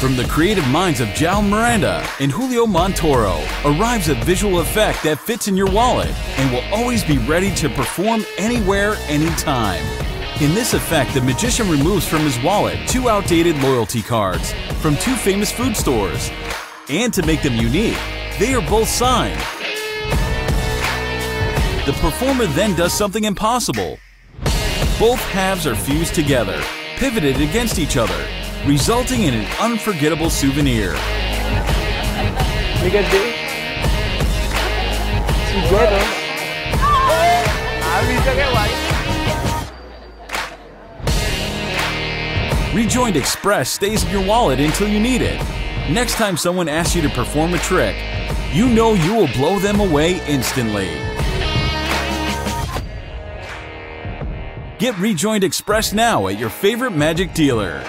From the creative minds of João Miranda and Julio Montoro arrives a visual effect that fits in your wallet and will always be ready to perform anywhere, anytime. In this effect, the magician removes from his wallet two outdated loyalty cards from two famous food stores. And to make them unique, they are both signed. The performer then does something impossible. Both halves are fused together, pivoted against each other, resulting in an unforgettable souvenir. Look at this. Together. Rejoined Express stays in your wallet until you need it. Next time someone asks you to perform a trick, you know you will blow them away instantly. Get Rejoined Express now at your favorite magic dealer.